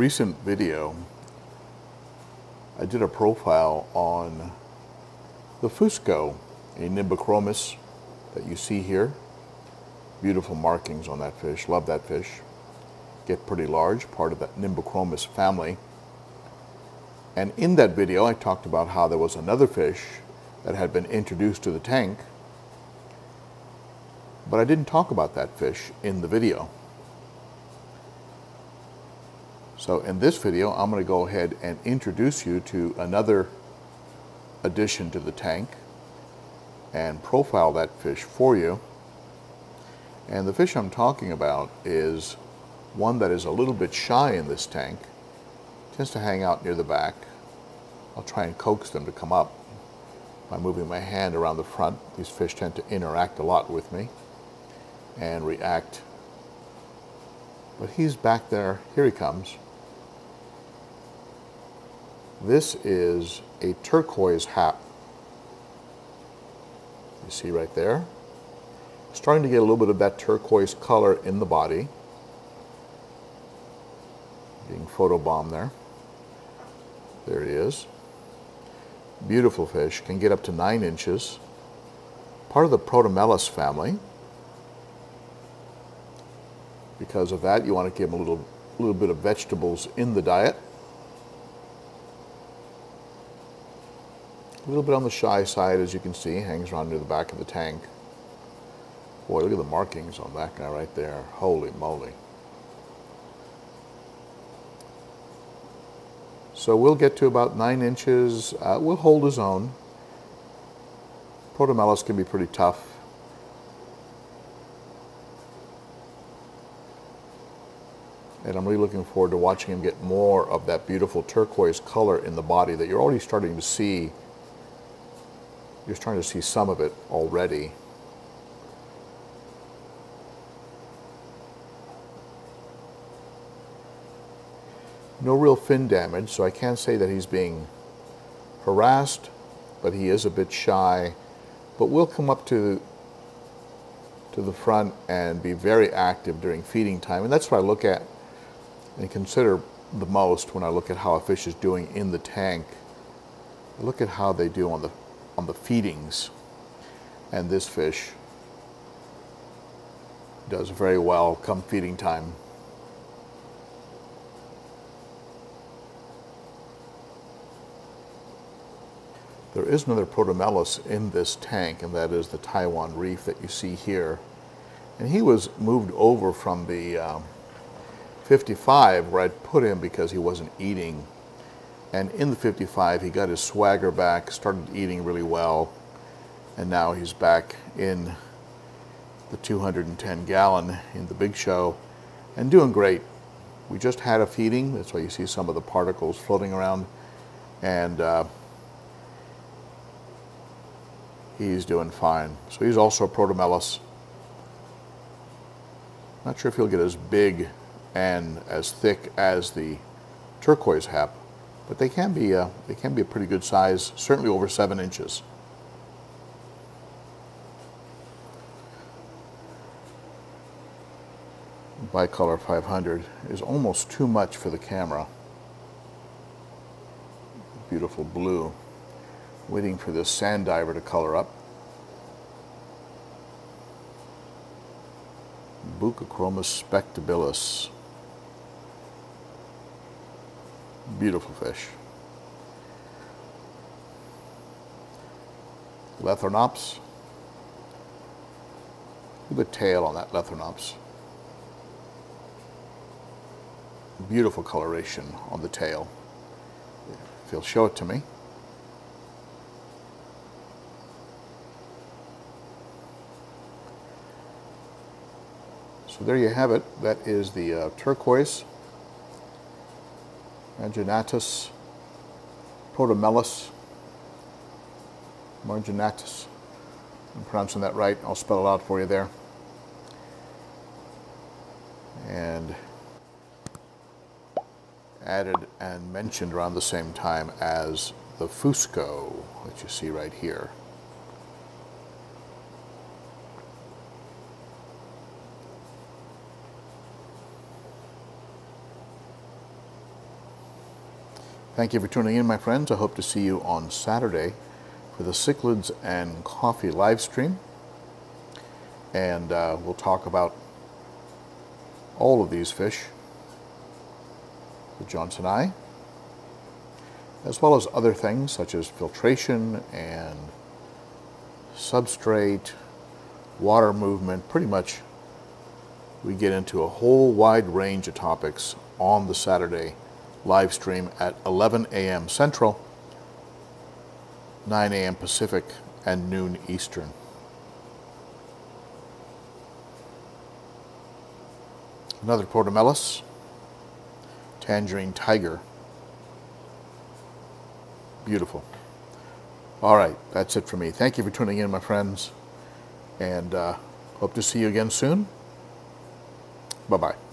recent video, I did a profile on the Fusco, a Nimbochromis that you see here. Beautiful markings on that fish. Love that fish. Get pretty large, part of that Nimbochromis family. And in that video, I talked about how there was another fish that had been introduced to the tank, but I didn't talk about that fish in the video. So in this video, I'm going to go ahead and introduce you to another addition to the tank and profile that fish for you. And the fish I'm talking about is one that is a little bit shy in this tank, tends to hang out near the back. I'll try and coax them to come up by moving my hand around the front. These fish tend to interact a lot with me and react. But he's back there. Here he comes. This is a turquoise hap. You see right there? Starting to get a little bit of that turquoise color in the body. Being photobombed there. There he is. Beautiful fish, can get up to nine inches. Part of the Protomelas family. Because of that, you want to give him a little, little bit of vegetables in the diet. A little bit on the shy side, as you can see, hangs around near the back of the tank. Boy, look at the markings on that guy right there. Holy moly. So we'll get to about nine inches. Uh, we'll hold his own. Protomelas can be pretty tough. And I'm really looking forward to watching him get more of that beautiful turquoise color in the body that you're already starting to see. You're starting to see some of it already. No real fin damage, so I can't say that he's being harassed, but he is a bit shy. But we'll come up to, to the front and be very active during feeding time. And that's what I look at and consider the most when I look at how a fish is doing in the tank. I look at how they do on the, on the feedings. And this fish does very well come feeding time. There is another Protomelas in this tank, and that is the Taiwan reef that you see here. And he was moved over from the um, 55 where I'd put him because he wasn't eating. And in the 55, he got his swagger back, started eating really well, and now he's back in the 210 gallon in the big show and doing great. We just had a feeding, that's why you see some of the particles floating around. And uh, he's doing fine. So he's also a protomelas. Not sure if he'll get as big and as thick as the turquoise hap, but they can be a, uh, they can be a pretty good size, certainly over seven inches. Bicolor 500 is almost too much for the camera. Beautiful blue waiting for this sand diver to color up. Buccochromis spectabilis. Beautiful fish. Lethrinops. Look at the tail on that Lethrinops. Beautiful coloration on the tail. If you'll show it to me. So there you have it. That is the uh, turquoise Marginatus protomelas marginatus. I'm pronouncing that right. I'll spell it out for you there. And added and mentioned around the same time as the Fusco that you see right here. Thank you for tuning in, my friends. I hope to see you on Saturday for the Cichlids and Coffee live stream. And uh, we'll talk about all of these fish with Johnson Eye, as well as other things such as filtration and substrate, water movement, pretty much we get into a whole wide range of topics on the Saturday live stream at 11 a.m. Central, 9 a.m. Pacific, and noon Eastern. Another Protomelas, Tangerine Tiger. Beautiful. All right, that's it for me. Thank you for tuning in, my friends, and uh, hope to see you again soon. Bye-bye.